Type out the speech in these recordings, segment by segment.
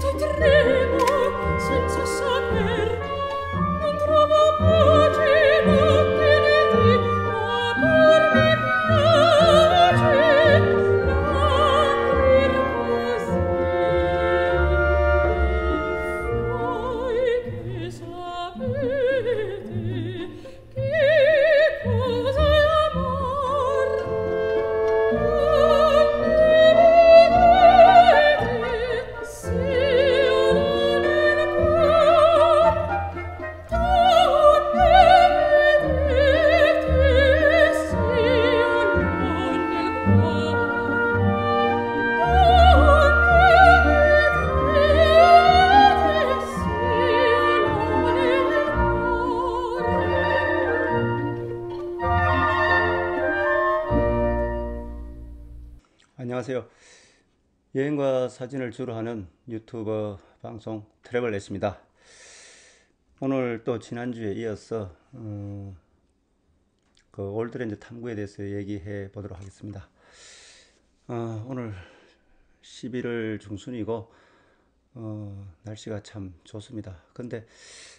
To und 사진을 주로 하는 유튜버 방송 트래블 레스입니다. 오늘 또 지난주에 이어서 어, 그 올드렌즈 탐구에 대해서 얘기해 보도록 하겠습니다. 어, 오늘 11월 중순이고 어, 날씨가 참 좋습니다. 근데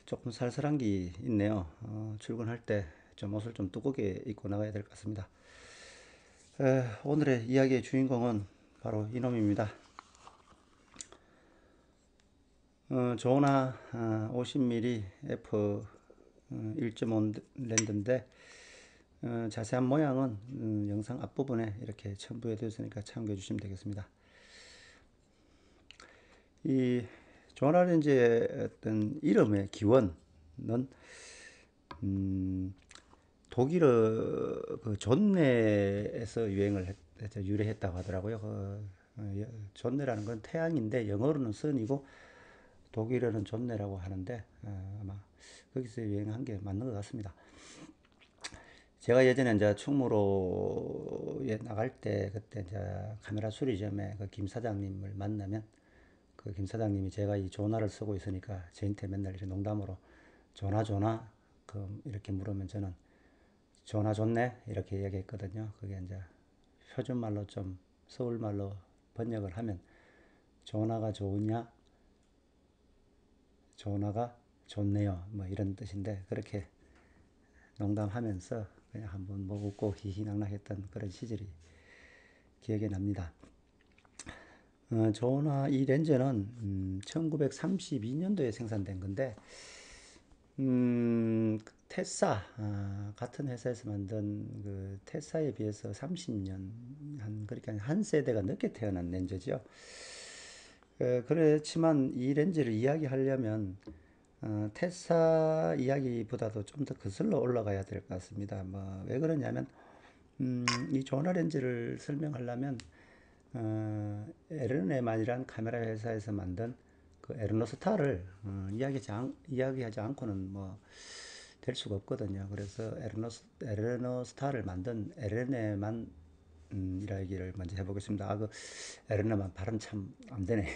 조금 쌀쌀한 게 있네요. 어, 출근할 때 좀 옷을 좀 두껍게 입고 나가야 될 것 같습니다. 에, 오늘의 이야기의 주인공은 바로 이놈입니다. 어, 조나 어, 50mm f 1.5 랜드인데 어, 자세한 모양은 음, 영상 앞부분에 이렇게 첨부해 두었으니까 참고해 주시면 되겠습니다. 이 조나 렌즈의 어떤 이름의 기원은 음, 독일어 그 존네에서 유행을 했, 유래했다고 하더라고요. 그, 어, 존네라는 건 태양인데 영어로는 선이고 독일어는 존네라고 하는데 어, 아마 거기서 유행한 게 맞는 것 같습니다. 제가 예전에 이제 충무로에 나갈 때 그때 이제 카메라 수리점에 그 김 사장님을 만나면 그 김 사장님이 제가 이 조나를 쓰고 있으니까 저한테 맨날 이렇게 농담으로 조나 조나 그 이렇게 물으면 저는 전화 좋네 이렇게 얘기했거든요. 그게 이제 표준말로 좀 서울말로 번역을 하면 전화가 좋으냐 전화가 좋네요 뭐 이런 뜻인데 그렇게 농담하면서 그냥 한번 뭐 웃고 희희낙낙했던 그런 시절이 기억에 납니다. 어, 전화 이 렌즈는 음, 1932년도에 생산된 건데 음, 테사 아, 같은 회사에서 만든 그 테사에 비해서 30년 한 그러니까 한 세대가 늦게 태어난 렌즈죠. 어, 그렇지만 이 렌즈를 이야기하려면 어, 테사 이야기보다도 좀 더 거슬러 올라가야 될 것 같습니다. 뭐 왜 그러냐면 음, 이 조나 렌즈를 설명하려면 어, 에르네만이란 카메라 회사에서 만든 그 에르노스타를 어, 이야기하지, 않, 이야기하지 않고는 뭐 될 수가 없거든요. 그래서 에르노스, 에르노스타를 만든 에르네만 음, 이라기를 먼저 해보겠습니다. 아, 그 에르네만 발음 참 안 되네.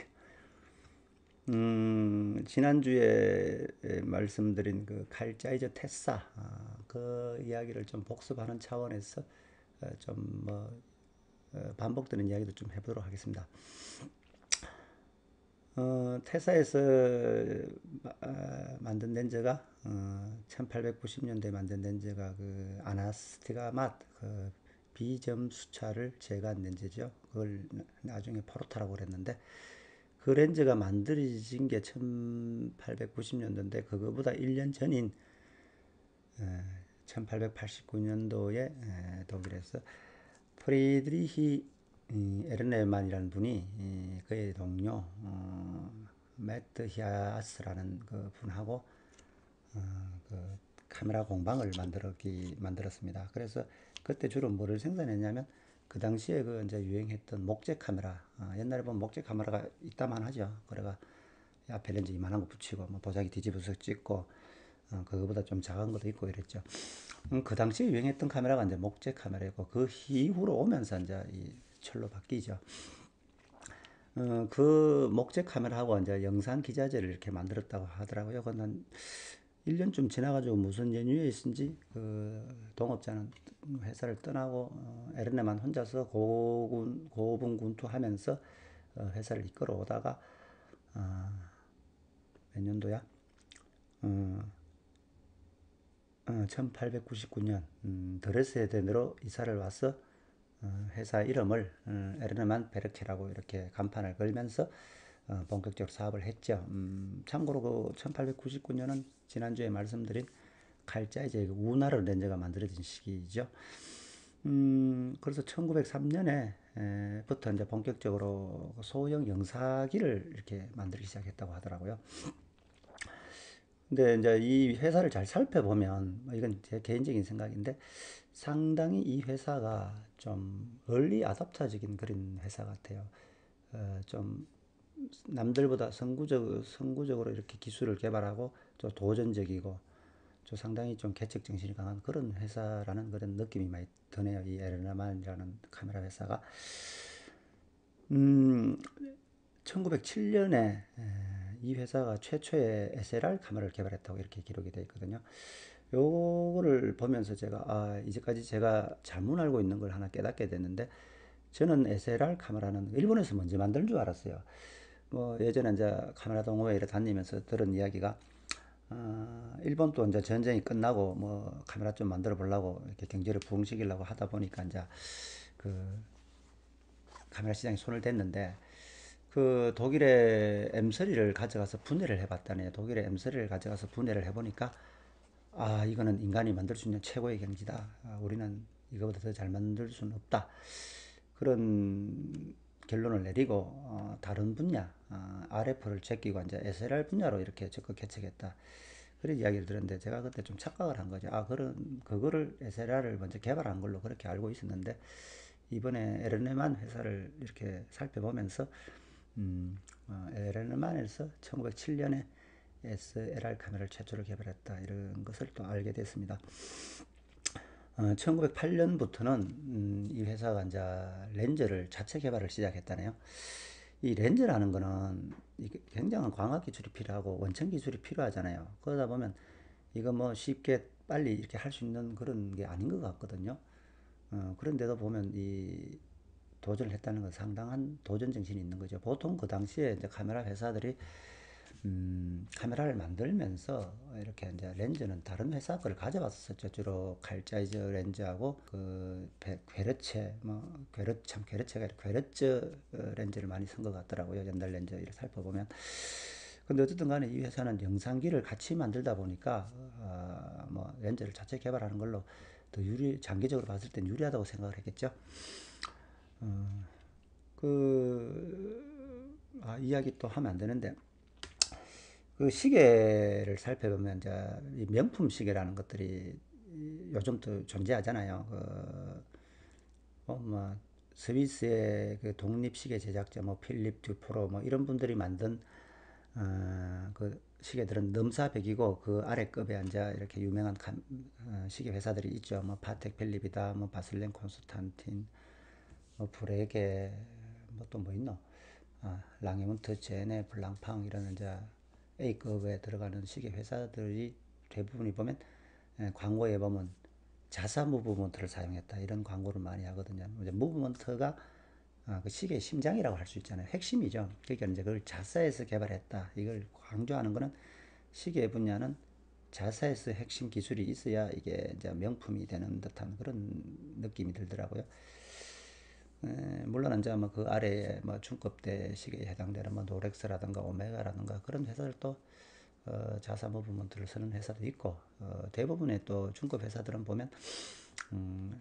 음, 지난주에 말씀드린 그 칼자이저 테사 아, 그 이야기를 좀 복습하는 차원에서 어, 좀뭐 어, 반복되는 이야기도 좀 해보도록 하겠습니다. 어, 테사에서 어, 만든 렌즈가 어, 1890년대에 만든 렌즈가 그 아나스티가 맛, 그 비점 수차를 제거한 렌즈죠. 그걸 나중에 포르타라고 그랬는데 그 렌즈가 만들어진 게 1890년도인데 그거보다 1년 전인 에, 1889년도에 에, 독일에서 프리드리히 에르네만이라는 분이 그의 동료 어, 매트 히아스라는 그 분하고 어, 그 카메라 공방을 만들었기 만들었습니다. 그래서 그때 주로 뭐를 생산했냐면 그 당시에 그 이제 유행했던 목재 카메라 어, 옛날에 보면 목재 카메라가 있다만 하죠. 그래가 앞에 렌즈 이만한 거 붙이고 뭐 도자기 뒤집어서 찍고 어, 그거보다 좀 작은 것도 있고 이랬죠. 음, 그 당시에 유행했던 카메라가 이제 목재 카메라였고 그 이후로 오면서 이제 이 철로 바뀌죠. 어, 그 목재 카메라하고 이제 영상 기자재를 이렇게 만들었다고 하더라고요. 그건 1년쯤 지나가지고 무슨 연유에 있은지 그 동업자는 회사를 떠나고 어, 에르네만 혼자서 고군 고분군투하면서 어, 회사를 이끌어 오다가 어, 몇 년도야? 어, 어, 1899년 음, 드레스덴으로 이사를 와서 어, 회사 이름을 어, 에르네만 베르케라고 이렇게 간판을 걸면서 어, 본격적으로 사업을 했죠. 음, 참고로 그 1899년은 지난주에 말씀드린 칼자 이제 그 운하를 렌즈가 만들어진 시기죠. 음, 그래서 1903년에 부터 이제 본격적으로 소형 영사기를 이렇게 만들기 시작했다고 하더라고요. 근데 이제 이 회사를 잘 살펴보면 뭐 이건 제 개인적인 생각인데 상당히 이 회사가 좀 얼리 아답터적인 그런 회사 같아요. 어, 좀 남들보다 선구적, 선구적으로 이렇게 기술을 개발하고 좀 도전적이고 좀 상당히 좀 개척 정신이 강한 그런 회사라는 그런 느낌이 많이 드네요. 이 에르나만이라는 카메라 회사가. 음, 1907년에 이 회사가 최초의 SLR 카메라를 개발했다고 이렇게 기록이 되어 있거든요. 요거를 보면서 제가 아 이제까지 제가 잘못 알고 있는 걸 하나 깨닫게 됐는데 저는 SLR 카메라는 일본에서 먼저 만든 줄 알았어요. 뭐 예전에 이제 카메라 동호회를 다니면서 들은 이야기가 어, 일본도 이제 전쟁이 끝나고 뭐 카메라 좀 만들어 보려고 이렇게 경제를 부흥시키려고 하다 보니까 이제 그 카메라 시장에 손을 댔는데 그 독일의 M3를 가져가서 분해를 해봤다네요. 독일의 M3를 가져가서 분해를 해보니까 아 이거는 인간이 만들 수 있는 최고의 경지다. 아, 우리는 이거보다 더 잘 만들 수는 없다. 그런 결론을 내리고 어, 다른 분야 어, RF를 제끼고 이제 SLR 분야로 이렇게 적극 개척했다. 그런 이야기를 들었는데 제가 그때 좀 착각을 한 거죠. 아 그런 그거를 SLR을 먼저 개발한 걸로 그렇게 알고 있었는데 이번에 에르네만 회사를 이렇게 살펴보면서 음, 어, 에르네만에서 1907년에 SLR 카메라를 최초로 개발했다 이런 것을 또 알게 됐습니다. 어, 1908년부터는 음, 이 회사가 이제 렌즈를 자체 개발을 시작했다네요. 이 렌즈라는 거는 굉장한 광학 기술이 필요하고 원천 기술이 필요하잖아요. 그러다 보면 이거 뭐 쉽게 빨리 이렇게 할 수 있는 그런 게 아닌 것 같거든요. 어, 그런데도 보면 이 도전을 했다는 건 상당한 도전 정신이 있는 거죠. 보통 그 당시에 이제 카메라 회사들이 음, 카메라를 만들면서 이렇게 이제 렌즈는 다른 회사 걸 가져왔었죠. 주로 칼자이저 렌즈하고 그 괴르체 뭐 괴르 참 아니라 괴르츠 렌즈를 많이 쓴 것 같더라고요. 옛날 렌즈 를 살펴보면. 근데 어쨌든 간에 이 회사는 영상기를 같이 만들다 보니까 어, 뭐 렌즈를 자체 개발하는 걸로 더 유리 장기적으로 봤을 땐 유리하다고 생각을 했겠죠. 어, 그 아, 이야기 또 하면 안 되는데 그 시계를 살펴보면 이제 명품 시계라는 것들이 요즘도 존재하잖아요. 그, 뭐, 뭐 스위스의 그 독립 시계 제작자 뭐 필립 듀프로 뭐 이런 분들이 만든 어, 그 시계들은 넘사벽이고 그 아래 급에 앉아 이렇게 유명한 감, 어, 시계 회사들이 있죠. 뭐 파텍 필립이다, 뭐 바슬렌 콘스탄틴, 뭐 브레게, 뭐 또 뭐 있노? 아, 랑에문트, 제네, 블랑팡 이런 이제 A급에 들어가는 시계 회사들이 대부분이 보면 예, 광고에 보면 자사 무브먼트를 사용했다 이런 광고를 많이 하거든요. 이제 무브먼트가 아, 그 시계의 심장이라고 할 수 있잖아요. 핵심이죠. 그러니까 이제 그걸 자사에서 개발했다. 이걸 강조하는 거는 시계 분야는 자사에서 핵심 기술이 있어야 이게 이제 명품이 되는 듯한 그런 느낌이 들더라고요. 물론 이제 뭐그 아래에 뭐 중급대 시계에 해당되는 뭐 노렉스라든가 오메가라든가 그런 회사들도 어, 자사 무브먼트를 쓰는 회사도 있고 어, 대부분의 또 중급 회사들은 보면 음,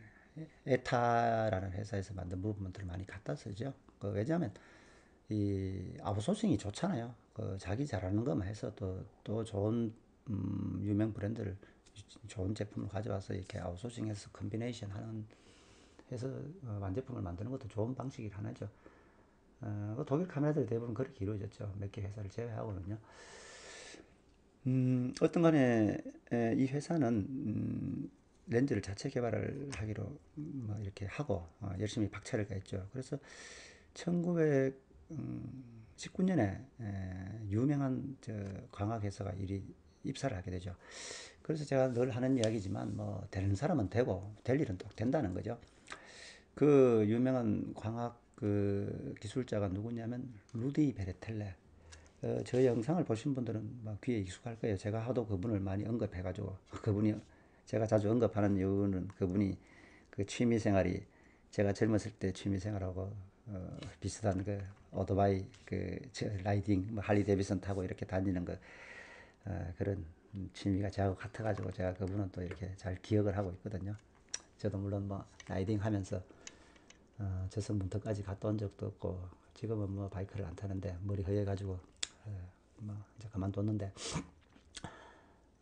ETA라는 회사에서 만든 무브먼트를 많이 갖다 쓰죠. 그 왜냐하면 이 아웃소싱이 좋잖아요. 그 자기 잘하는 것만 해서 또, 또 좋은 음, 유명 브랜드를 좋은 제품을 가져와서 이렇게 아웃소싱해서 combination 하는 해서 어, 완제품을 만드는 것도 좋은 방식의 하나죠. 어, 그 독일 카메라들이 대부분 그렇게 이루어졌죠. 몇 개 회사를 제외하고는요. 음, 어떤 간에 에, 이 회사는 음, 렌즈를 자체 개발을 하기로 뭐 이렇게 하고 어, 열심히 박차를 가했죠. 그래서 1919년에 에, 유명한 저 광학 회사가 이리 입사를 하게 되죠. 그래서 제가 늘 하는 이야기지만 뭐 되는 사람은 되고 될 일은 또 된다는 거죠. 그 유명한 광학 그 기술자가 누구냐면 루디 베레텔레. 어, 저 영상을 보신 분들은 뭐 귀에 익숙할 거예요. 제가 하도 그분을 많이 언급해가지고 그분이 제가 자주 언급하는 이유는 그분이 그 취미 생활이 제가 젊었을 때 취미 생활하고 어, 비슷한 그 오토바이 그 라이딩 뭐 할리 데이비슨 타고 이렇게 다니는 거 어, 그런 취미가 저하고 같아가지고 제가 그분은 또 이렇게 잘 기억을 하고 있거든요. 저도 물론 뭐 라이딩 하면서 어, 저승문턱까지 갔다 온 적도 없고 지금은 뭐 바이크를 안 타는데 머리 허해가지고 어, 뭐 이제 그만뒀는데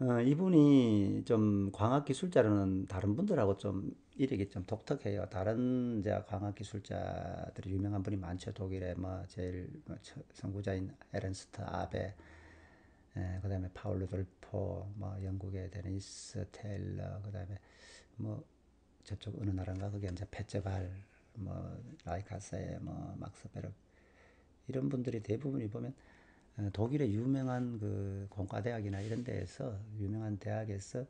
어, 이분이 좀 광학 기술자로는 다른 분들하고 좀 이력이 좀 독특해요. 다른 이제 광학 기술자들이 유명한 분이 많죠. 독일의 뭐 제일 뭐 선구자인 에른스트 아베, 예, 그다음에 파울 루돌프, 뭐 영국의 데니스 테일러, 그다음에 뭐 저쪽 어느 나라인가 그게 이제 페제발, 뭐 라이카세, 뭐 막스 베르 이런 분들이 대부분이 보면 어, 독일의 유명한 그 공과대학이나 이런 데에서 유명한 대학에서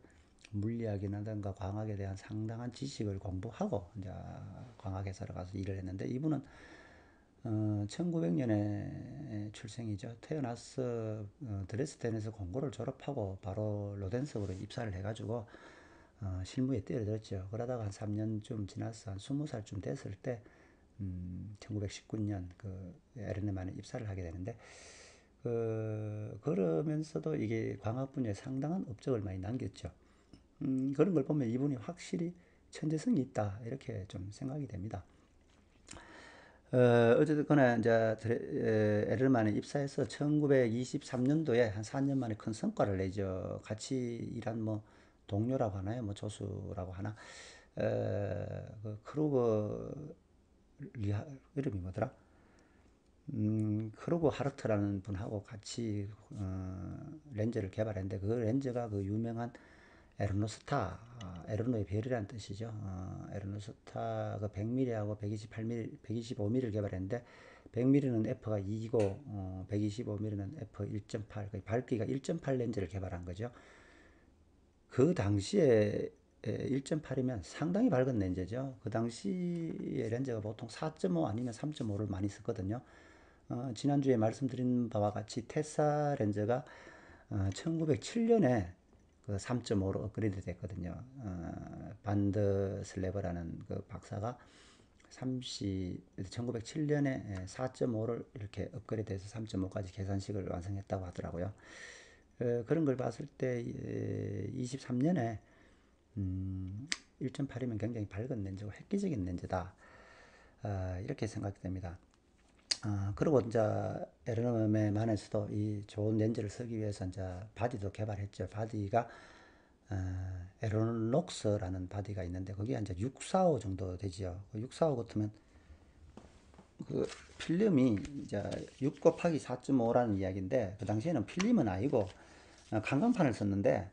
물리학이라든가 광학에 대한 상당한 지식을 공부하고 이제 광학회사로 가서 일을 했는데 이분은 어, 1900년에 출생이죠. 태어나서 어, 드레스덴에서 공고를 졸업하고 바로 로덴석으로 입사를 해가지고 어, 실무에 뛰어들었죠. 그러다가 한 3년쯤 지나서 한 20살쯤 됐을 때 음, 1919년 그 에르네만에 입사를 하게 되는데 그 그러면서도 이게 광학 분야에 상당한 업적을 많이 남겼죠. 음, 그런 걸 보면 이분이 확실히 천재성이 있다 이렇게 좀 생각이 됩니다. 어, 어쨌거나 이제 에르만에 입사해서 1923년도에 한 4년 만에 큰 성과를 내죠. 같이 일한 뭐 동료라고 하나요? 뭐 조수라고 하나? 어, 그 크루거 리하 이름이 뭐더라? 음, 클루그하르트라는 분하고 같이 어, 렌즈를 개발했는데 그 렌즈가 그 유명한 에르노스타, 아, 에르노의 별이라는 뜻이죠. 어, 에르노스타 그 100mm하고 128mm, 125mm를 개발했는데 100mm는 f가 2고 어, 125mm는 f 1.8, 그 밝기가 1.8 렌즈를 개발한 거죠. 그 당시에 1.8이면 상당히 밝은 렌즈죠. 그 당시의 렌즈가 보통 4.5 아니면 3.5를 많이 썼거든요. 어, 지난주에 말씀드린 바와 같이 테사 렌즈가 어, 1907년에 그 3.5로 업그레이드 됐거든요. 어, 반드 슬레버라는 그 박사가 30, 1907년에 4.5를 이렇게 업그레이드해서 3.5까지 계산식을 완성했다고 하더라고요. 어, 그런 걸 봤을 때 23년에 음, 1.8이면 굉장히 밝은 렌즈고 획기적인 렌즈다. 어, 이렇게 생각됩니다. 어, 그리고 이제 에르네만에서도 이 좋은 렌즈를 쓰기 위해서 이제 바디도 개발했죠. 바디가 어, 에르마녹스라는 바디가 있는데 거기에 이제 645 정도 되지요. 645 같으면 그 필름이 이제 6 곱하기 4.5라는 이야기인데 그 당시에는 필름은 아니고 강광판을 썼는데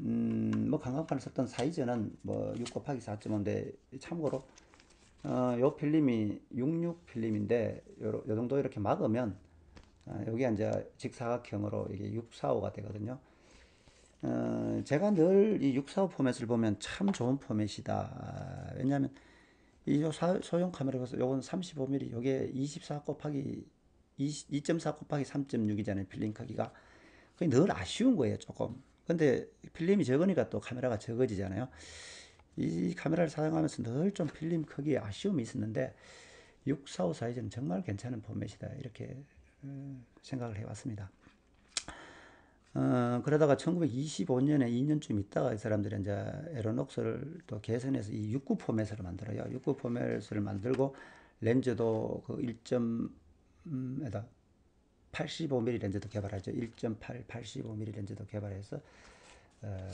음, 뭐 강광판을 썼던 사이즈는 뭐6 곱하기 4.5인데 참고로 어, 요 필름이 66 필름인데 요, 요 정도 이렇게 막으면 어, 여기 이제 직사각형으로 이게 645가 되거든요. 어, 제가 늘 이 645 포맷을 보면 참 좋은 포맷이다. 왜냐하면 이 소형 카메라 보서 요건 35mm, 요게 24 곱하기 2.4 곱하기 3.6이잖아요. 필름 크기가. 그게 늘 아쉬운 거예요, 조금. 근데 필름이 적으니까 또 카메라가 적어지잖아요. 이 카메라를 사용하면서 늘 좀 필름 크기에 아쉬움이 있었는데 645 사이즈는 정말 괜찮은 포맷이다 이렇게 어, 생각을 해왔습니다. 어, 그러다가 1925년에 2년쯤 있다가 이 사람들이 이제 에로녹스를 또 개선해서 이69 포맷으로 만들어요. 69 포맷을 만들고 렌즈도 그 1.에다 85mm 렌즈도 개발하죠. 1.8, 85mm 렌즈도 개발해서 어,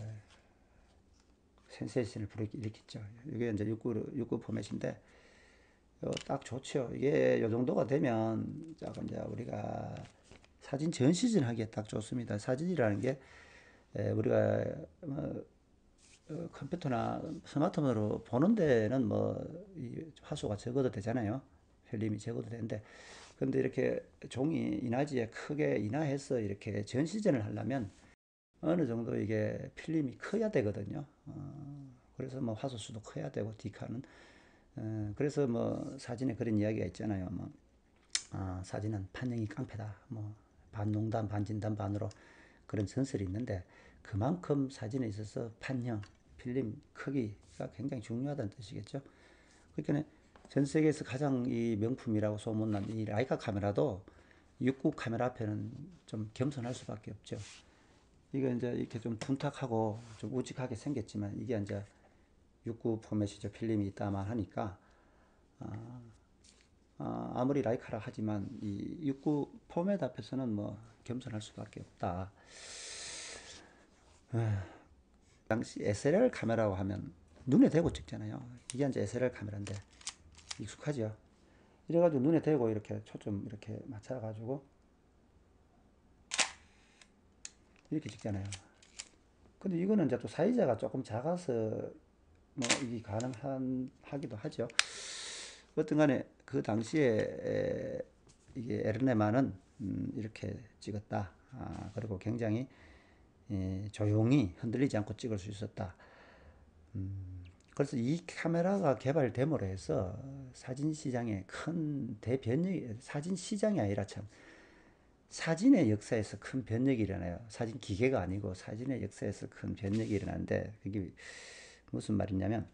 센세이션을 불러일으켰죠. 이게 이제 6구, 6구 포맷인데, 어, 딱 좋죠. 이게 요 정도가 되면, 조금 이제 우리가 사진 전시전 하기에 딱 좋습니다. 사진이라는 게, 에, 우리가, 뭐, 어, 컴퓨터나 스마트폰으로 보는 데는 뭐, 이 화소가 적어도 되잖아요. 필름이 적어도 되는데, 근데 이렇게 종이 인화지에 크게 인화해서 이렇게 전시전을 하려면 어느 정도 이게 필름이 커야 되거든요. 어, 그래서 뭐 화소수도 커야 되고 디카는 어, 그래서 뭐 사진에 그런 이야기가 있잖아요. 뭐 어, 사진은 판형이 깡패다. 뭐 반농담 반진담 반으로 그런 전설이 있는데 그만큼 사진에 있어서 판형, 필름 크기가 굉장히 중요하다는 뜻이겠죠. 그러니까 전 세계에서 가장 이 명품이라고 소문난 이 라이카 카메라도 육구 카메라 앞에는 좀 겸손할 수밖에 없죠. 이거 이제 이렇게 좀 둔탁하고 좀 우직하게 생겼지만 이게 이제 육구 포맷이죠. 필름이 있다만 하니까 아, 아, 아무리 라이카라 하지만 이 육구 포맷 앞에서는 뭐 겸손할 수밖에 없다. 아, 당시 SLR 카메라고 하면 눈에 대고 찍잖아요. 이게 이제 SLR 카메라인데 익숙하죠. 이래가지고 눈에 대고 이렇게 초점 이렇게 맞춰가지고 이렇게 찍잖아요. 근데 이거는 이제 또 사이즈가 조금 작아서 뭐 이게 가능한 하기도 하죠. 어떤 간에 그 당시에 이게 에르네마는 음 이렇게 찍었다. 아, 그리고 굉장히 예, 조용히 흔들리지 않고 찍을 수 있었다. 음, 그래서 이 카메라가 개발됨으로 해서 사진 시장에 큰 대변혁이, 사진 시장이 아니라 참 사진의 역사에서 큰 변혁이 일어나요. 사진 기계가 아니고 사진의 역사에서 큰 변혁이 일어나는데 그게 무슨 말이냐면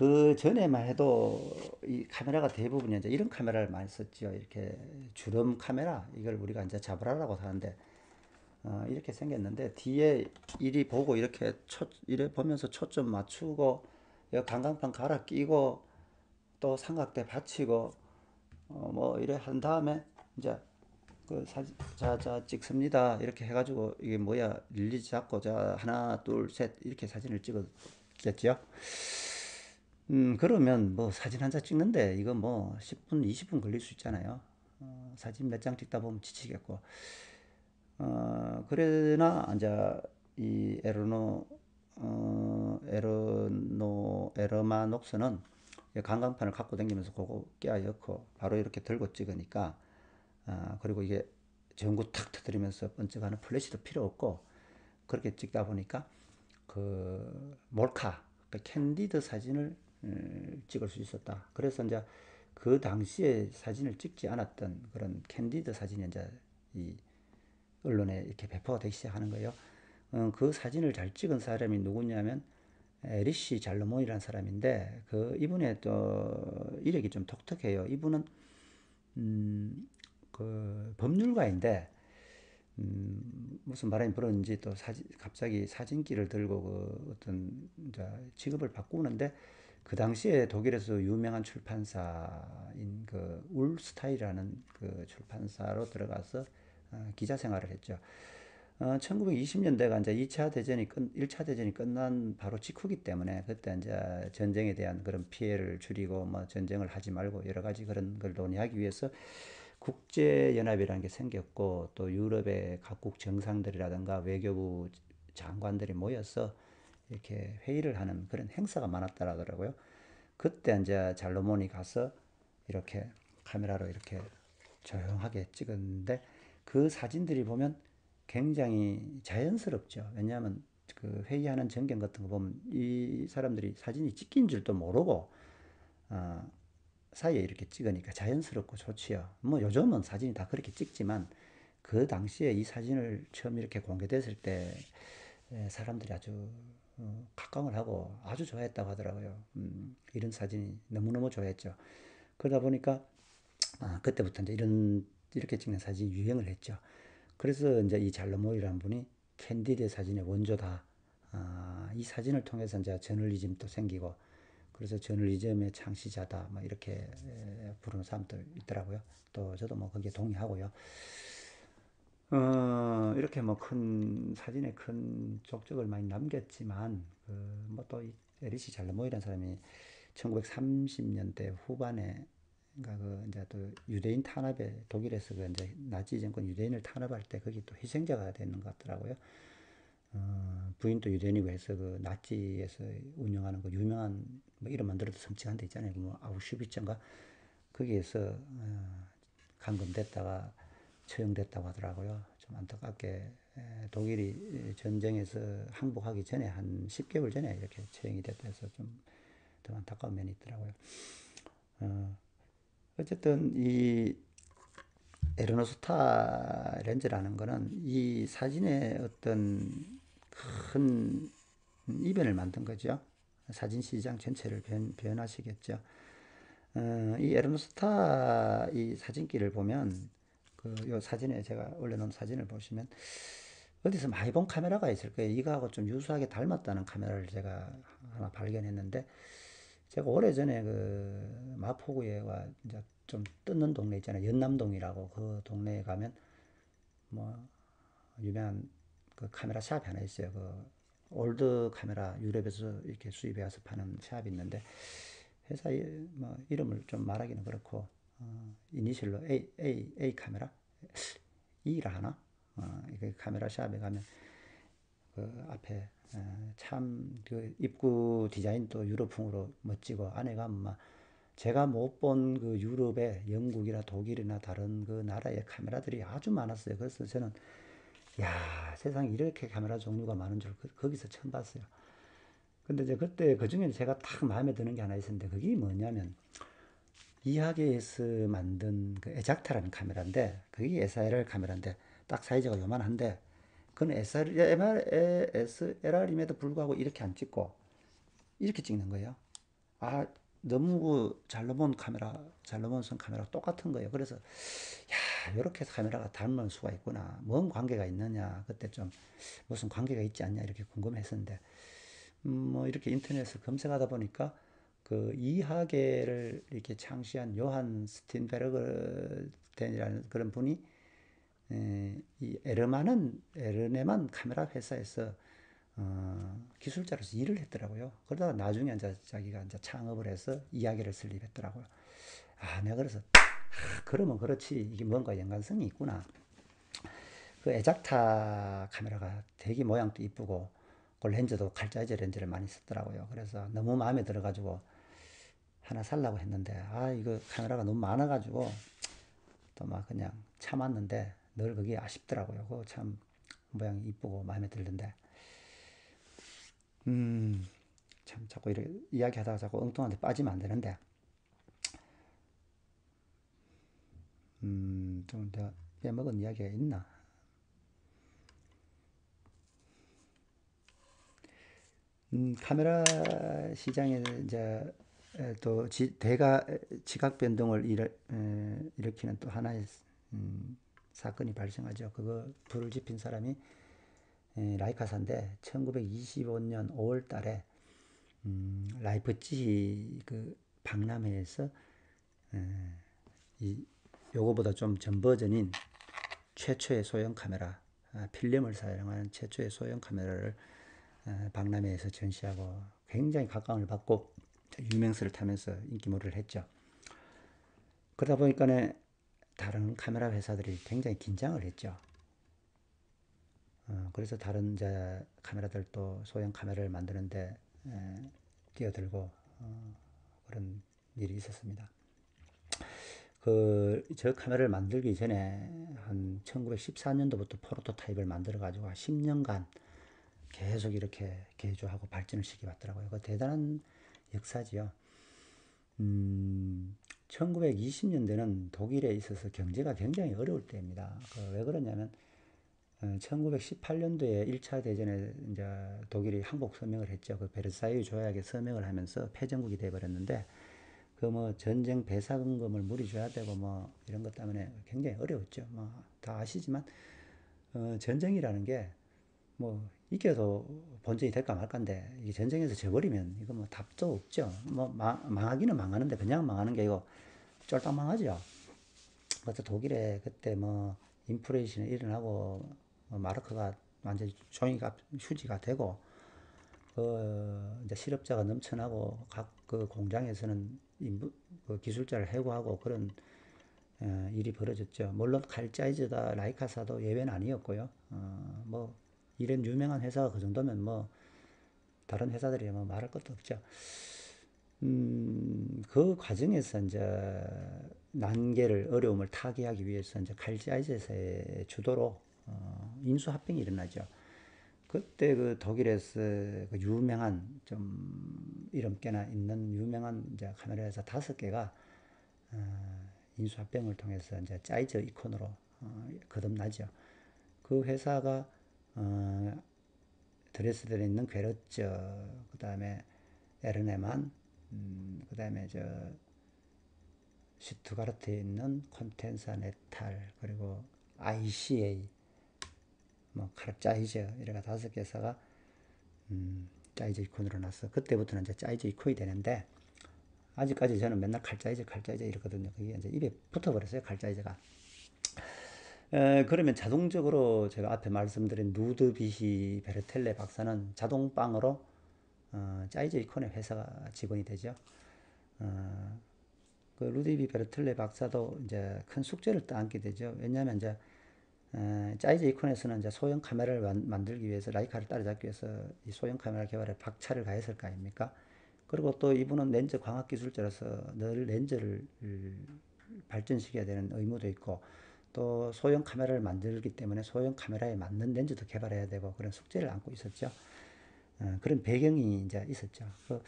그 전에만 해도 이 카메라가 대부분 이제 이런 카메라를 많이 썼죠. 이렇게 주름 카메라 이걸 우리가 이제 자바라라고 하는데 어, 이렇게 생겼는데 뒤에 이리 보고 이렇게 초, 이래 보면서 초점 맞추고 여 감광판 갈아 끼고 또 삼각대 받치고 어, 뭐 이래 한 다음에 이제 그 사진 자자 찍습니다 이렇게 해가지고 이게 뭐야 릴리즈 잡고 자 하나 둘 셋 이렇게 사진을 찍었겠죠. 음 그러면 뭐 사진 한 장 찍는데 이거 뭐 10분 20분 걸릴 수 있잖아요. 어, 사진 몇 장 찍다 보면 지치겠고. 어, 그러나 이제 이 에르노 어, 에르노 에르마녹스는 강강판을 갖고 다니면서 그거 끼워넣고 바로 이렇게 들고 찍으니까 아, 그리고 이게 전구 탁 터뜨리면서 번쩍하는 플래시도 필요 없고 그렇게 찍다 보니까 그 몰카 그 candid 사진을 음, 찍을 수 있었다. 그래서 이제 그 당시에 사진을 찍지 않았던 그런 candid 사진이 이제 이 언론에 이렇게 배포가 되기 시작하는 거예요. 어, 그 사진을 잘 찍은 사람이 누구냐면 에리히 잘로몬이라는 사람인데 그 이분의 또 이력이 좀 독특해요. 이분은 음, 그 법률가인데 음, 무슨 바람이 불었는지 또 사진 갑자기 사진기를 들고 그 어떤 직업을 바꾸는데 그 당시에 독일에서 유명한 출판사인 그 울스타이라는 그 출판사로 들어가서 어, 기자 생활을 했죠. 어, 1920년대가 이제 2차 대전이 끝, 1차 대전이 끝난 바로 직후기 때문에 그때 이제 전쟁에 대한 그런 피해를 줄이고 뭐 전쟁을 하지 말고 여러 가지 그런 걸 논의하기 위해서 국제연합이라는 게 생겼고 또 유럽의 각국 정상들이라든가 외교부 장관들이 모여서 이렇게 회의를 하는 그런 행사가 많았더라고요. 그때 이제 잘로몬이 가서 이렇게 카메라로 이렇게 조용하게 찍었는데 그 사진들이 보면 굉장히 자연스럽죠. 왜냐하면 그 회의하는 전경 같은 거 보면 이 사람들이 사진이 찍힌 줄도 모르고 어, 사이에 이렇게 찍으니까 자연스럽고 좋지요. 뭐 요즘은 사진이 다 그렇게 찍지만 그 당시에 이 사진을 처음 이렇게 공개됐을 때 사람들이 아주 어, 각광을 하고 아주 좋아했다고 하더라고요. 음, 이런 사진이 너무너무 좋아했죠. 그러다 보니까 아, 그때부터 이제 이런 이렇게 찍는 사진이 유행을 했죠. 그래서 이제 이 잘로몬이라는 분이 candid 사진의 원조다. 아, 이 사진을 통해서 이제 저널리즘도 생기고 그래서 저널리즘의 창시자다. 뭐 이렇게 부르는 사람도 있더라고요. 또 저도 뭐 거기에 동의하고요. 어, 이렇게 뭐 큰 사진에 큰 족적을 많이 남겼지만 그 뭐또 에리시 잘로모이라는 사람이 1930년대 후반에 그러니까 그 이제 또 유대인 탄압에 독일에서 그 이제 나치 정권 유대인을 탄압할 때 거기 또 희생자가 되는 것 같더라고요. 어, 부인도 유대인이고 해서 그 나치에서 운영하는 그 유명한 뭐 이름 만 들어도 섬뜩한 데 있잖아요. 뭐 아우슈비츠인가 거기에서 어, 감금됐다가 처형됐다고 하더라고요. 좀 안타깝게 독일이 전쟁에서 항복하기 전에 한 10개월 전에 이렇게 처형이 됐다 해서 좀 더 안타까운 면이 있더라고요. 어, 어쨌든 이 에르노스타 렌즈라는 거는 이 사진의 어떤 큰 이변을 만든 거죠. 사진 시장 전체를 변, 변화시켰죠. 어, 이 에르노스타 이 사진기를 보면 그요 사진에 제가 올려놓은 사진을 보시면 어디서 많이 본 카메라가 있을 거예요. 이거하고 좀 유사하게 닮았다는 카메라를 제가 하나 발견했는데 제가 오래전에 그 마포구에 와 이제 좀 뜯는 동네 있잖아요. 연남동이라고 그 동네에 가면 뭐 유명한 그 카메라 shop이 하나 있어요. 그 old 카메라 유럽에서 이렇게 수입해 와서 파는 shop이 있는데 회사 뭐 이름을 좀 말하기는 그렇고 어, 이니셜로 A A A 카메라이라 하나 어, 이 카메라 shop에 가면 그 앞에 어, 참 그 입구 디자인도 유럽풍으로 멋지고 안에 가면 막 제가 못 본 그 유럽의 영국이나 독일이나 다른 그 나라의 카메라들이 아주 많았어요. 그래서 저는 야 세상에 이렇게 카메라 종류가 많은 줄 그, 거기서 처음 봤어요. 근데 이제 그때 그 중에 제가 딱 마음에 드는 게 하나 있었는데 그게 뭐냐면 이하계에서 만든 그 에작타라는 카메라인데 그게 SLR 카메라인데 딱 사이즈가 요만한데 그건 SLR, SLR임에도 불구하고 이렇게 안 찍고 이렇게 찍는 거예요. 아 너무 잘 넘은 카메라, 잘 넘은 선 카메라 똑같은 거예요. 그래서 야 이렇게 카메라가 닮을 수가 있구나. 뭔 관계가 있느냐. 그때 좀 무슨 관계가 있지 않냐 이렇게 궁금했었는데 음, 뭐 이렇게 인터넷을 검색하다 보니까 그 이하계를 이렇게 창시한 요한 스틴베르그덴이라는 그런 분이 에, 이 에르만은 에르네만 카메라 회사에서 어, 기술자로서 일을 했더라고요. 그러다가 나중에 이제 자기가 이제 창업을 해서 이야기를 설립했더라고요. 아, 내가 그래서 아, 그러면 그렇지 이게 뭔가 연관성이 있구나. 그 에작타 카메라가 되게 모양도 이쁘고 그 렌즈도 칼자이즈 렌즈를 많이 썼더라고요. 그래서 너무 마음에 들어가지고 하나 살라고 했는데 아 이거 카메라가 너무 많아가지고 또 막 그냥 참았는데 늘 그게 아쉽더라고요. 그참 모양이 이쁘고 마음에 들던데 음, 참 자꾸 이렇게 이야기하다가 자꾸 엉뚱한데 빠지면 안 되는데 음, 좀더 빼먹은 이야기가 있나? 음, 카메라 시장에 이제 또 지, 대가 지각 변동을 일으, 에, 키는 또 하나의 음, 사건이 발생하죠. 그거 불을 지핀 사람이 에, 라이카사인데 1925년 5월 달에 음, 라이프치히 그 박람회에서 에, 이 요거보다 좀 전 버전인 최초의 소형 카메라 아, 필름을 사용하는 최초의 소형 카메라를 아, 박람회에서 전시하고 굉장히 각광을 받고 유명세를 타면서 인기몰이를 했죠. 그러다 보니까 다른 카메라 회사들이 굉장히 긴장을 했죠. 어, 그래서 다른 이제 카메라들도 소형 카메라를 만드는데 에, 뛰어들고 어, 그런 일이 있었습니다. 그 저 카메라를 만들기 전에 한 1914년도부터 프로토타입을 만들어 가지고 10년간 계속 이렇게 개조하고 발전을 시켜봤더라고요. 그 대단한 역사지요. 음, 1920년대는 독일에 있어서 경제가 굉장히 어려울 때입니다. 그 왜 그러냐면 1918년도에 어, 1차 대전에 이제 독일이 항복 서명을 했죠. 그 베르사유 조약에 서명을 하면서 패전국이 돼 버렸는데 그 뭐 전쟁 배상금을 무리 줘야 되고 뭐 이런 것 때문에 굉장히 어려웠죠. 뭐 다 아시지만 어, 전쟁이라는 게 뭐 이겨도 본전이 될까 말까인데 이 전쟁에서 져버리면 이거 뭐 답도 없죠. 뭐 망, 망하기는 망하는데 그냥 망하는 게 이거 쫄딱 망하죠. 그래서 독일에 그때 뭐 인플레이션이 일어나고 뭐 마르크가 완전히 종이가 휴지가 되고 그 이제 실업자가 넘쳐나고 각 그 공장에서는 인부, 그 기술자를 해고하고 그런 어, 일이 벌어졌죠. 물론 칼자이즈다 라이카사도 예외는 아니었고요. 어, 뭐 이런 유명한 회사가 그 정도면 뭐 다른 회사들이 뭐 말할 것도 없죠. 음, 그 과정에서 이제 난계를 어려움을 타개하기 위해서 이제 칼자이즈의 주도로 어, 인수 합병이 일어나죠. 그때 그 독일에서 그 유명한 좀 이름께나 있는 유명한 이제 카메라 회사 다섯 개가 어, 인수합병을 통해서 이제 짜이저 이콘으로 어, 거듭나죠. 그 회사가 어, 드레스덴에 있는 괴르처, 그 다음에 에르네만, 음, 그 다음에 저 슈트가르트에 있는 콘텐사 네탈, 그리고 ICA, 뭐 카르짜이저 이래가 다섯 개사가 음, 짜이저 이콘으로 나서 그때부터는 이제 짜이저 이콘이 되는데 아직까지 저는 맨날 칼짜이저 칼짜이저 이러거든요. 그게 이제 입에 붙어버렸어요 칼짜이저가. 에, 그러면 자동적으로 제가 앞에 말씀드린 누드비히 베르텔레 박사는 자동빵으로 어, 짜이저 이콘의 회사 직원이 되죠. 어, 그 루디비 베르텔레 박사도 이제 큰 숙제를 떠안게 되죠. 왜냐하면 이제 에, 짜이저 이콘에서는 이제 소형 카메라를 만, 들기 위해서 라이카를 따라잡기 위해서 이 소형 카메라 개발에 박차를 가했을 거 아닙니까? 그리고 또 이분은 렌즈 광학 기술자로서 늘 렌즈를 발전시켜야 되는 의무도 있고 또 소형 카메라를 만들기 때문에 소형 카메라에 맞는 렌즈도 개발해야 되고 그런 숙제를 안고 있었죠. 어, 그런 배경이 이제 있었죠. 그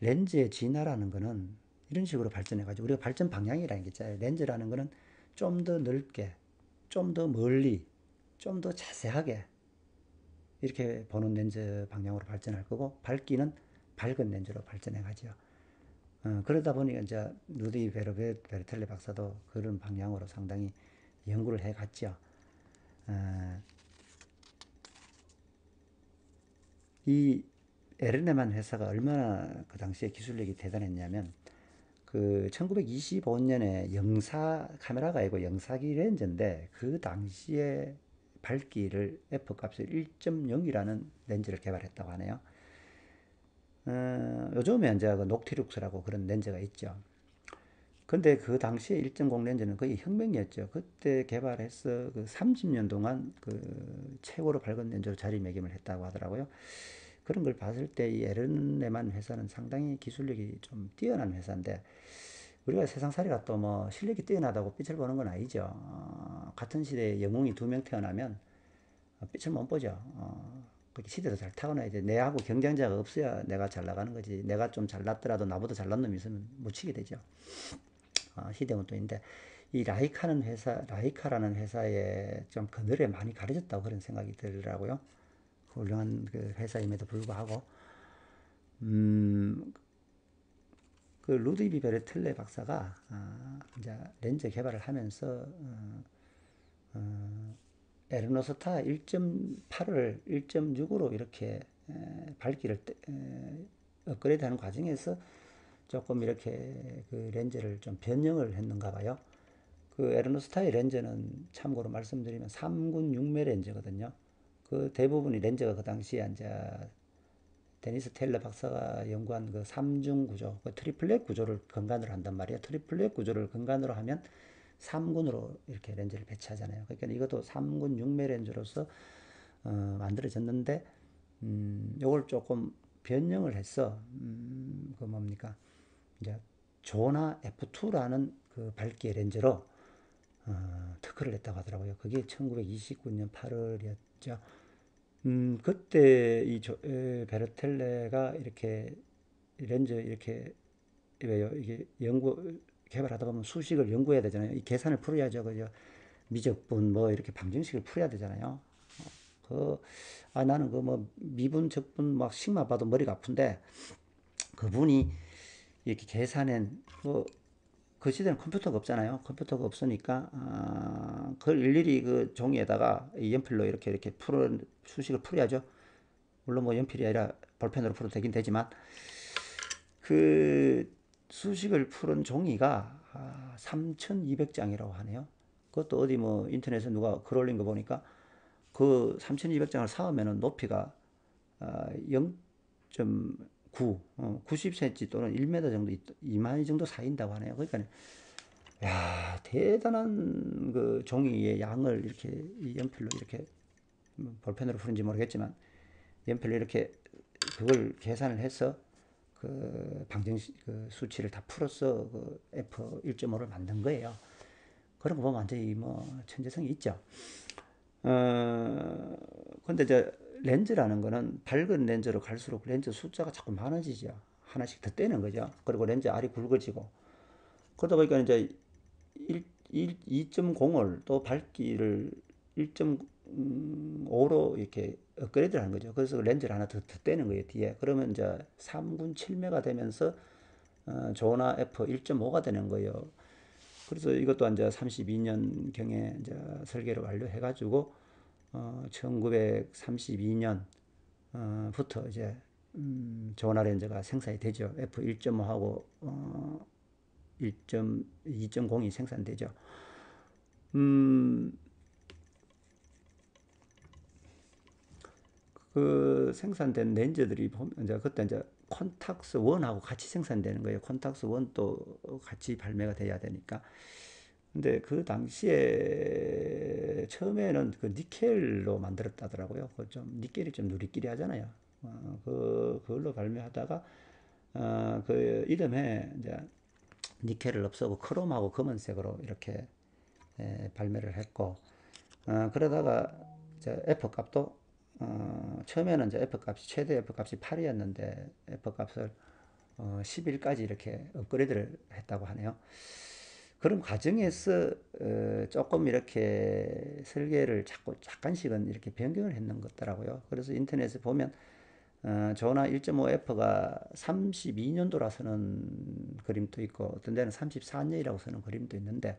렌즈의 진화라는 거는 이런 식으로 발전해가지고 우리가 발전 방향이라는 게 있잖아요. 렌즈라는 거는 좀 더 넓게, 좀 더 멀리, 좀 더 자세하게 이렇게 보는 렌즈 방향으로 발전할 거고 밝기는 밝은 렌즈로 발전해 가죠. 어, 그러다 보니까 이제 누디 베르베 베르텔레 박사도 그런 방향으로 상당히 연구를 해 갔죠. 어, 이 에르네만 회사가 얼마나 그 당시에 기술력이 대단했냐면 그 1925년에 영사 카메라가 아니고 영사기 렌즈인데 그 당시에 밝기를 f 값을 1.0이라는 렌즈를 개발했다고 하네요. 어, 요즘에 이제 그 녹티룩스라고 그런 렌즈가 있죠. 근데 그 당시에 1.0 렌즈는 거의 혁명이었죠. 그때 개발해서 그 30년 동안 그 최고로 밝은 렌즈로 자리매김을 했다고 하더라고요. 그런 걸 봤을 때 이 에르네만 회사는 상당히 기술력이 좀 뛰어난 회사인데 우리가 세상살이가 또 뭐 실력이 뛰어나다고 빛을 보는 건 아니죠. 어, 같은 시대에 영웅이 두 명 태어나면 빛을 못 보죠. 어, 그렇게 시대도 잘 타고나야 돼. 내하고 경쟁자가 없어야 내가 잘 나가는 거지. 내가 좀 잘났더라도 나보다 잘난 놈이 있으면 못 치게 되죠. 어, 시대문또인데 이 라이카는 회사, 라이카라는 회사에 좀 그늘에 많이 가려졌다고 그런 생각이 들더라고요. 훌륭한 그 회사임에도 불구하고, 음, 그 루디비 베르틀레 박사가 어, 이제 렌즈 개발을 하면서 어, 어, 에르노스타 1.8을 1.6으로 이렇게 에, 밝기를 에, 업그레이드하는 과정에서 조금 이렇게 그 렌즈를 좀 변형을 했는가 봐요. 그 에르노스타의 렌즈는 참고로 말씀드리면 3군 6매 렌즈거든요. 그 대부분이 렌즈가 그 당시에 이제 데니스 테일러 박사가 연구한 그 3중 구조, 그 triplet 구조를 근간으로 한단 말이에요. triplet 구조를 근간으로 하면 3군으로 이렇게 렌즈를 배치하잖아요. 그러니까 이것도 3군 6매 렌즈로서 어, 만들어졌는데 음, 요걸 조금 변형을 해서 음, 그 뭡니까 이제 조나 F2라는 그 밝기 렌즈로 어, 특허를 냈다고 하더라고요. 그게 1929년 8월이었죠. 음, 그때 이 조, 에, 베르텔레가 이렇게 렌즈 이렇게 왜요? 이게 연구 개발하다 보면 수식을 연구해야 되잖아요. 이 계산을 풀어야죠. 그죠? 미적분 뭐 이렇게 방정식을 풀어야 되잖아요. 그, 아, 나는 그 뭐 미분, 적분 막 식마 봐도 머리가 아픈데 그분이 이렇게 계산한 그, 그 시대는 컴퓨터가 없잖아요. 컴퓨터가 없으니까 아, 그걸 일일이 그 종이에다가 연필로 이렇게 이렇게 풀어 수식을 풀어야죠. 물론 뭐 연필이 아니라 볼펜으로 풀어도 되긴 되지만 그 수식을 푸른 종이가 아, 3,200장이라고 하네요. 그것도 어디 뭐 인터넷에 누가 글 올린 거 보니까 그 3,200장을 사오면은 높이가 아, 0.9, 어, 90cm 또는 1m 정도, 2만 정도 사인다고 하네요. 그러니까 야 대단한 그 종이의 양을 이렇게 연필로 이렇게 뭐 볼펜으로 푸는지 모르겠지만 연필로 이렇게 그걸 계산을 해서 그 방정 그 수치를 다 풀어서 그 F 1.5를 만든 거예요. 그런 거 보면 완전히 뭐 천재성이 있죠. 어, 근데 이제 렌즈라는 거는 밝은 렌즈로 갈수록 렌즈 숫자가 자꾸 많아지죠. 하나씩 더 떼는 거죠. 그리고 렌즈 알이 굵어지고. 그러다 보니까 이제 2.0을 또 밝기를 1.5로 이렇게 업그레이드 하는 거죠. 그래서 렌즈를 하나 더, 더 떼는 거예요, 뒤에. 그러면 이제 3군 7매가 되면서 어, 조나 F 1.5가 되는 거예요. 그래서 이것도 이제 32년 경에 이제 설계를 완료해가지고 어, 1932년 어, 부터 이제 음, 조나 렌즈가 생산이 되죠. F 1.5하고 어, 1.2.0이 생산되죠. 음, 그 생산된 렌즈들이 보면 이제 그때 이제 콘탁스 원하고 같이 생산되는 거예요. 콘탁스 원도 같이 발매가 돼야 되니까. 근데 그 당시에 처음에는 그 니켈로 만들었다더라고요. 그좀 니켈이 좀 누리끼리 하잖아요. 어, 그 그걸로 발매하다가 어, 그 이듬해 이제 니켈을 없애고 크롬하고 검은색으로 이렇게 에, 발매를 했고 어, 그러다가 이제 F 값도 어, 처음에는 이제 F 값이 최대 F 값이 8이었는데 F 값을 어, 11까지 이렇게 업그레이드를 했다고 하네요. 그런 과정에서 어, 조금 이렇게 설계를 자꾸 약간씩은 이렇게 변경을 했는 것더라고요. 그래서 인터넷에 보면 어, 조나 1.5F가 32년도라 서는 그림도 있고 어떤 데는 34년이라고 쓰는 그림도 있는데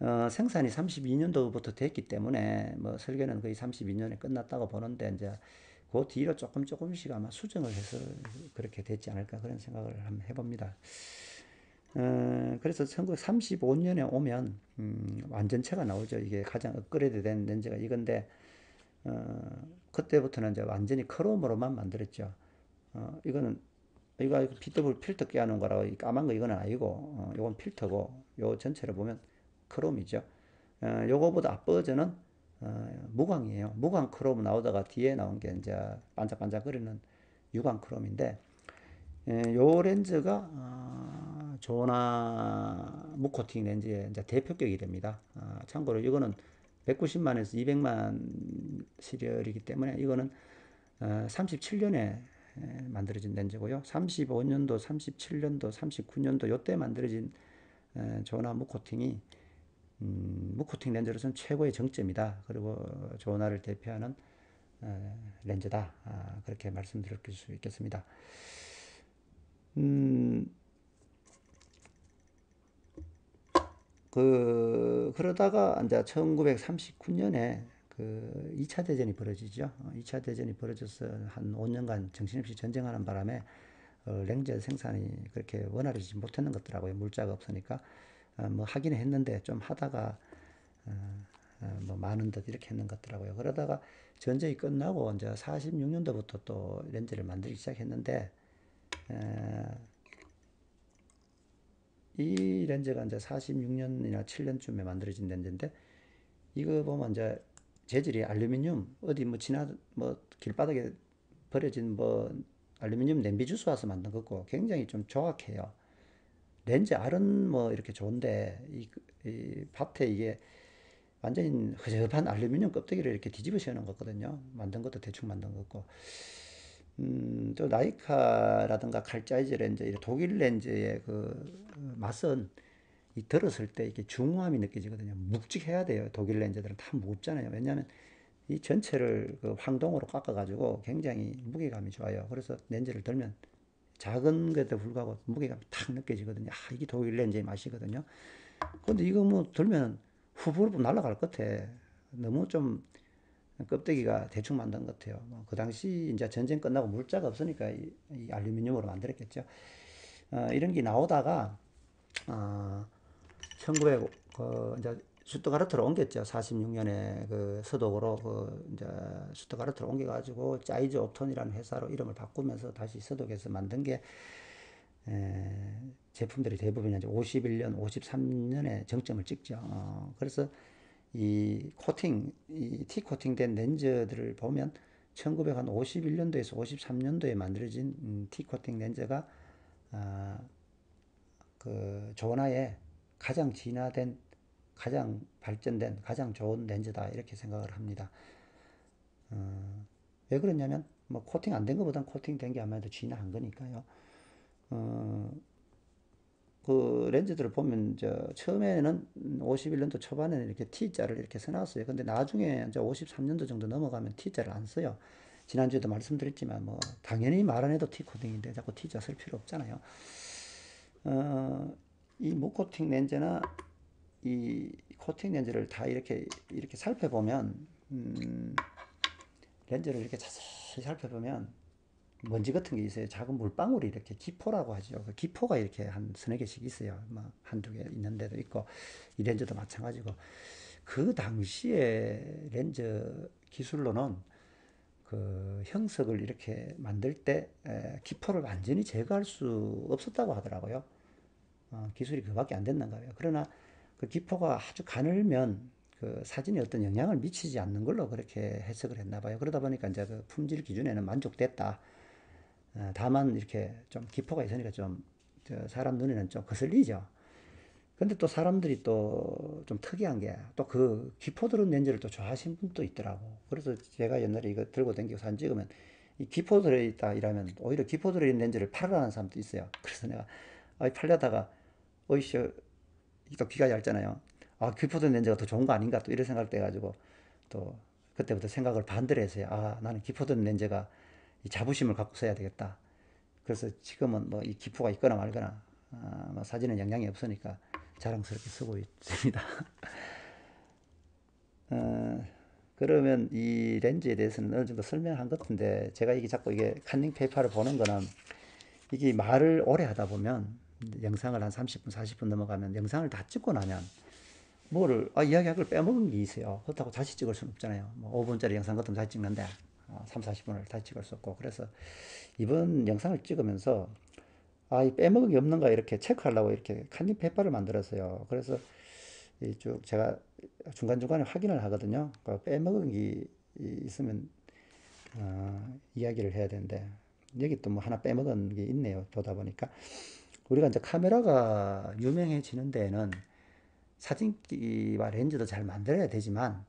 어, 생산이 32년도부터 됐기 때문에 뭐 설계는 거의 32년에 끝났다고 보는데 이제 그 뒤로 조금 조금씩 아마 수정을 해서 그렇게 됐지 않을까 그런 생각을 한번 해봅니다. 어, 그래서 1935년에 오면 음, 완전체가 나오죠. 이게 가장 업그레이드 된 렌즈가 이건데 어, 그때부터는 이제 완전히 크롬으로만 만들었죠. 어, 이거는 이거 BW 필터 껴놓은 거라고 까만 거 이거는 아니고 어, 이건 필터고 요 전체를 보면 크롬이죠. 어, 요거보다 앞 버전은 어, 무광이에요. 무광 크롬 나오다가 뒤에 나온 게 이제 반짝반짝거리는 유광 크롬인데 예, 요 렌즈가 어, 조나 무코팅 렌즈의 이제 대표격이 됩니다. 어, 참고로 이거는 190만에서 200만 시리얼이기 때문에 이거는 어, 37년에 만들어진 렌즈고요. 35년도, 37년도, 39년도 요때 만들어진 조나 무코팅이 음, 무코팅 렌즈로서는 최고의 정점이다. 그리고 조나를 대표하는 어, 렌즈다. 아, 그렇게 말씀드릴 수 있겠습니다. 음, 그, 그러다가 이제 1939년에 그 2차 대전이 벌어지죠. 2차 어, 대전이 벌어져서 한 5년간 정신없이 전쟁하는 바람에 어, 렌즈 생산이 그렇게 원활하지 못했는 것더라고요. 물자가 없으니까. 어, 뭐 하기는 했는데 좀 하다가 어, 어, 뭐 많은 듯 이렇게 했는 것 같더라고요. 그러다가 전쟁이 끝나고 이제 46년도부터 또 렌즈를 만들기 시작했는데 이 렌즈가 이제 46년이나 7년쯤에 만들어진 렌즈인데 이거 보면 이제 재질이 알루미늄 어디 뭐 지나 뭐 길바닥에 버려진 뭐 알루미늄 냄비 주스 와서 만든 거고 굉장히 좀 정확해요. 렌즈 알은 뭐 이렇게 좋은데 이, 이 밭에 이게 완전히 허접한 알루미늄 껍데기를 이렇게 뒤집어 씌우는 거거든요. 만든 것도 대충 만든 거고. 음, 또 나이카라든가 칼자이즈 렌즈, 독일 렌즈의 그 맛은 이 들었을 때 이게 중후함이 느껴지거든요. 묵직해야 돼요. 독일 렌즈들은 다 무겁잖아요. 왜냐하면 이 전체를 그 황동으로 깎아가지고 굉장히 무게감이 좋아요. 그래서 렌즈를 들면 작은 것에도 불구하고 무게감이 탁 느껴지거든요. 아, 이게 독일 렌즈의 맛이거든요. 근데 이거 뭐 들면 후불후 날아갈 것 같아. 너무 좀 껍데기가 대충 만든 것 같아요. 뭐 그 당시 이제 전쟁 끝나고 물자가 없으니까 이, 이 알루미늄으로 만들었겠죠. 어, 이런 게 나오다가 어, 1900, 그 이제 슈투트가르트로 옮겼죠. 46년에 그 서독으로 그 이제 슈투트가르트로 옮겨가지고 짜이즈 옵톤이라는 회사로 이름을 바꾸면서 다시 서독에서 만든 게 에, 제품들이 대부분 이제 51년, 53년에 정점을 찍죠. 어, 그래서 이 코팅, 이 T 코팅된 렌즈들을 보면 1951년도에서 53년도에 만들어진 음, T 코팅 렌즈가 아, 그 조나의 가장 진화된 가장 발전된 가장 좋은 렌즈다 이렇게 생각을 합니다. 어, 왜 그러냐면 뭐 코팅 안 된 것보단 코팅 된 게 아무래도 진화한 거니까요. 어, 그 렌즈들을 보면 저 처음에는 51년도 초반에는 이렇게 T자를 이렇게 써놨어요. 근데 나중에 이제 53년도 정도 넘어가면 T자를 안 써요. 지난주에도 말씀드렸지만 뭐 당연히 말 안 해도 T 코팅인데 자꾸 T자 쓸 필요 없잖아요. 어, 이 무코팅 렌즈나 이 코팅 렌즈를 다 이렇게 이렇게 살펴보면 음, 렌즈를 이렇게 자세히 살펴보면 먼지 같은 게 있어요. 작은 물방울이 이렇게 기포라고 하죠. 그 기포가 이렇게 한 서너 개씩 있어요. 뭐 한두 개 있는 데도 있고 이 렌즈도 마찬가지고 그 당시에 렌즈 기술로는 그 형석을 이렇게 만들 때 기포를 완전히 제거할 수 없었다고 하더라고요. 어, 기술이 그밖에 안 됐는가 봐요. 그러나 그 기포가 아주 가늘면 그 사진에 어떤 영향을 미치지 않는 걸로 그렇게 해석을 했나 봐요. 그러다 보니까 이제 그 품질 기준에는 만족됐다. 어, 다만 이렇게 좀 기포가 있으니까 좀 사람 눈에는 좀 거슬리죠. 근데 또 사람들이 또 좀 특이한 게 또 그 기포 들은 렌즈를 또 좋아하시는 분도 있더라고. 그래서 제가 옛날에 이거 들고 다니고 사진 찍으면 이 기포 들어있다 이러면 오히려 기포 들어있는 렌즈를 팔으라는 사람도 있어요. 그래서 내가 아, 팔려다가 어이씨 또 귀가 얇잖아요. 아 기포 들은 렌즈가 더 좋은 거 아닌가 또 이런 생각 돼가지고 또 그때부터 생각을 반대로 했어요. 아 나는 기포 들은 렌즈가 이 자부심을 갖고 써야 되겠다. 그래서 지금은 뭐 이 기포가 있거나 말거나 아, 뭐 사진은 영향이 없으니까 자랑스럽게 쓰고 있습니다. 어, 그러면 이 렌즈에 대해서는 어느 정도 설명한 것 같은데 제가 이게 자꾸 이게 칸닝 페이퍼를 보는 거는 이게 말을 오래 하다 보면 영상을 한 30분, 40분 넘어가면 영상을 다 찍고 나면 뭐를 아, 이야기할 걸 빼먹은 게 있어요. 그렇다고 다시 찍을 수는 없잖아요. 뭐 5분짜리 영상 같으면 다시 찍는데 3, 40분을 다시 찍을 수 없고 그래서 이번 영상을 찍으면서 아, 이 빼먹은 게 없는가 이렇게 체크하려고 이렇게 칸닝 페이퍼를 만들었어요. 그래서 쭉 제가 중간중간에 확인을 하거든요. 그 빼먹은 게 있으면 어, 이야기를 해야 되는데 여기 또 뭐 하나 빼먹은 게 있네요. 보다 보니까 우리가 이제 카메라가 유명해지는 데에는 사진기와 렌즈도 잘 만들어야 되지만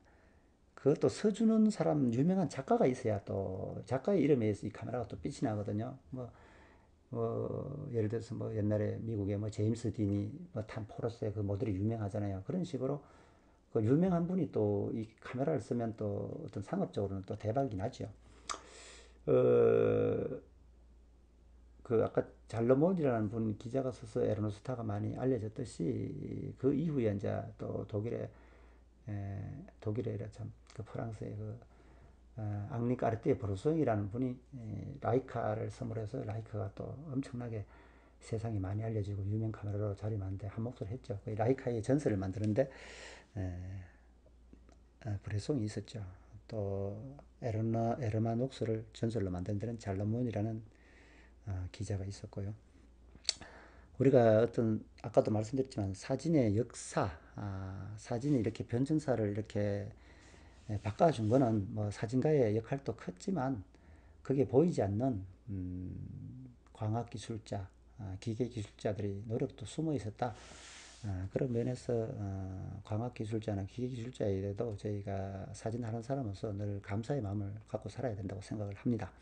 그것도 써주는 사람 유명한 작가가 있어야 또 작가의 이름에 이 카메라가 또 빛이 나거든요. 뭐, 뭐 예를 들어서 뭐 옛날에 미국의 뭐 제임스 딘이 뭐탄 포러스의 그 모델이 유명하잖아요. 그런 식으로 그 유명한 분이 또 이 카메라를 쓰면 또 어떤 상업적으로는 또 대박이 나죠. 어, 그 아까 잘러몬이라는 분 기자가 써서 에르노스타가 많이 알려졌듯이 그 이후에 이제 또 독일의 에, 독일의 참 그 프랑스의 그 어, 앙리 까르띠에 브루송이라는 분이 에, 라이카를 선물해서 라이카가 또 엄청나게 세상에 많이 알려지고 유명 카메라로 자리만데 한 몫을 했죠. 그 라이카의 전설을 만드는데 에, 에, 브레송이 있었죠. 또 에르나 에르마 녹스를 전설로 만든 데는 잘러몬이라는 어, 기자가 있었고요. 우리가 어떤 아까도 말씀드렸지만 사진의 역사, 아, 사진이 이렇게 변증사를 이렇게 예, 바꿔준 거는 뭐 사진가의 역할도 컸지만 그게 보이지 않는 음, 광학 기술자, 아, 기계 기술자들이 노력도 숨어 있었다. 아, 그런 면에서 어, 광학 기술자나 기계 기술자에도 저희가 사진하는 사람으로서 늘 감사의 마음을 갖고 살아야 된다고 생각을 합니다.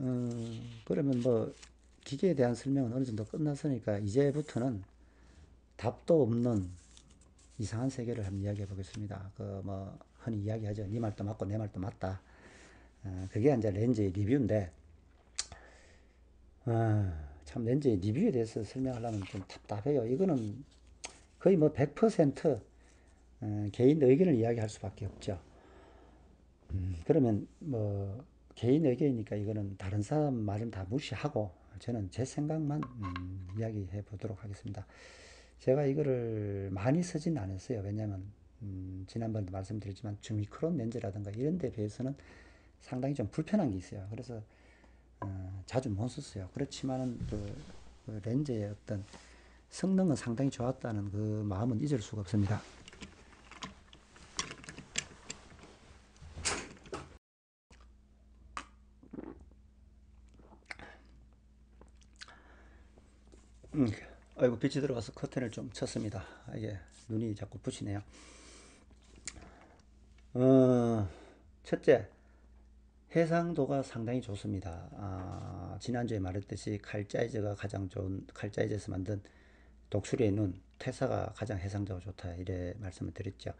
음, 그러면 뭐 기계에 대한 설명은 어느 정도 끝났으니까 이제부터는 답도 없는 이상한 세계를 한번 이야기해 보겠습니다. 그 뭐 흔히 이야기하죠. 네 말도 맞고 내 말도 맞다. 어, 그게 이제 렌즈의 리뷰인데 어, 참 렌즈의 리뷰에 대해서 설명하려면 좀 답답해요. 이거는 거의 뭐 100% 어, 개인 의견을 이야기할 수밖에 없죠. 음, 그러면 뭐 개인 의견이니까 이거는 다른 사람 말은 다 무시하고 저는 제 생각만 음, 이야기해 보도록 하겠습니다. 제가 이거를 많이 쓰진 않았어요. 왜냐하면 음, 지난번에도 말씀드렸지만 주미크론 렌즈라든가 이런 데 비해서는 상당히 좀 불편한 게 있어요. 그래서 어, 자주 못 썼어요. 그렇지만은 그, 그 렌즈의 어떤 성능은 상당히 좋았다는 그 마음은 잊을 수가 없습니다. 음, 아이고 빛이 들어가서 커튼을 좀 쳤습니다. 이게 눈이 자꾸 부시네요. 어, 첫째, 해상도가 상당히 좋습니다. 아, 지난주에 말했듯이 칼자이즈가 가장 좋은 칼자이즈에서 만든 독수리의 눈 퇴사가 가장 해상도가 좋다 이래 말씀을 드렸죠.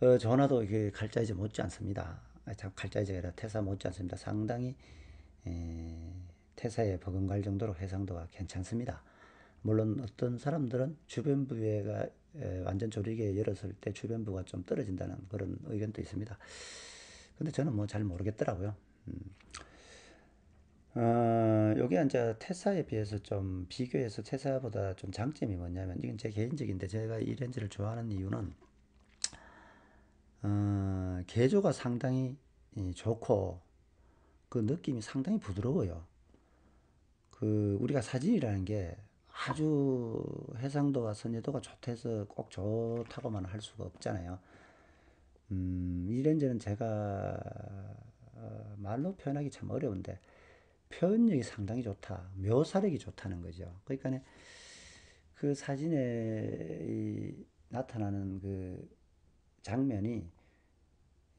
어, 전화도 이게 칼자이즈 못지 않습니다. 아, 참 칼자이즈가 아니라 퇴사 못지 않습니다. 상당히 에, 퇴사에 버금갈 정도로 해상도가 괜찮습니다. 물론 어떤 사람들은 주변부가 완전 조리개 열었을 때 주변부가 좀 떨어진다는 그런 의견도 있습니다. 근데 저는 뭐 잘 모르겠더라고요. 음. 어, 이제 테사에 비해서 좀 비교해서 테사보다 좀 장점이 뭐냐면 이건 제 개인적인데 제가 이 렌즈를 좋아하는 이유는 어, 개조가 상당히 좋고 그 느낌이 상당히 부드러워요. 그 우리가 사진이라는 게 아주 해상도와 선여도가 좋다해서 꼭 좋다고만 할 수가 없잖아요. 음, 이 렌즈는 제가 어, 말로 표현하기 참 어려운데 표현력이 상당히 좋다. 묘사력이 좋다는 거죠. 그러니까 그 사진에 나타나는 그 장면이